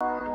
you